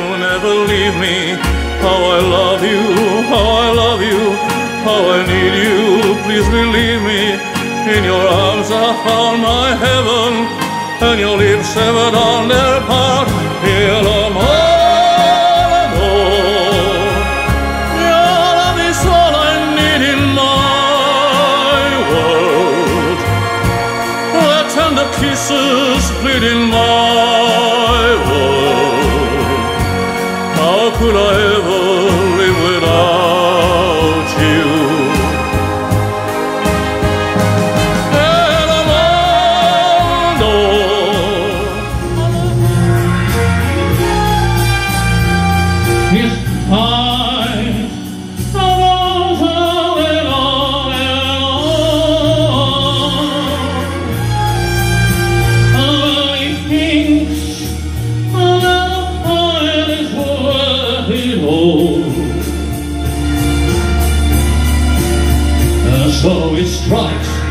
you'll never leave me. How I love you, how I love you, how I need you. Please believe me. In your arms I found my heaven, and your lips ever done their part. Here am Your love is so it strikes